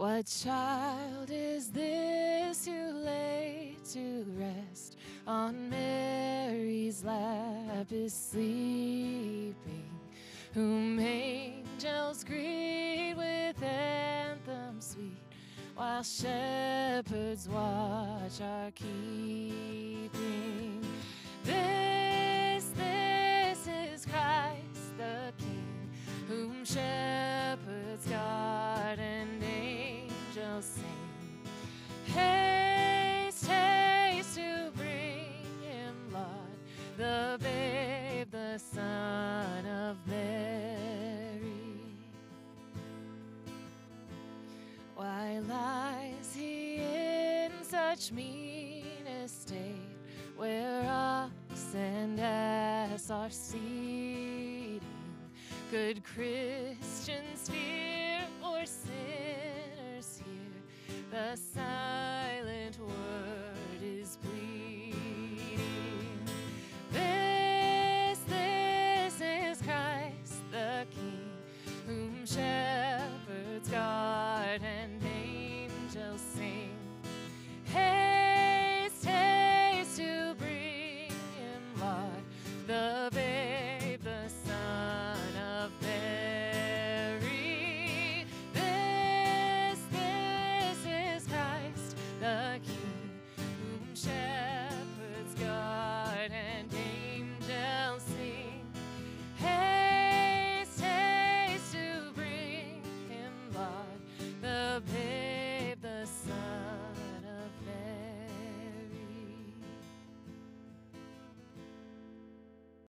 What child is this who lay to rest on Mary's lap is sleeping, whom angels greet with anthems sweet, while shepherds watch our keeping? Why lies he in such mean estate, where ox and ass are seating? Could Christians fear or sinners hear the sound?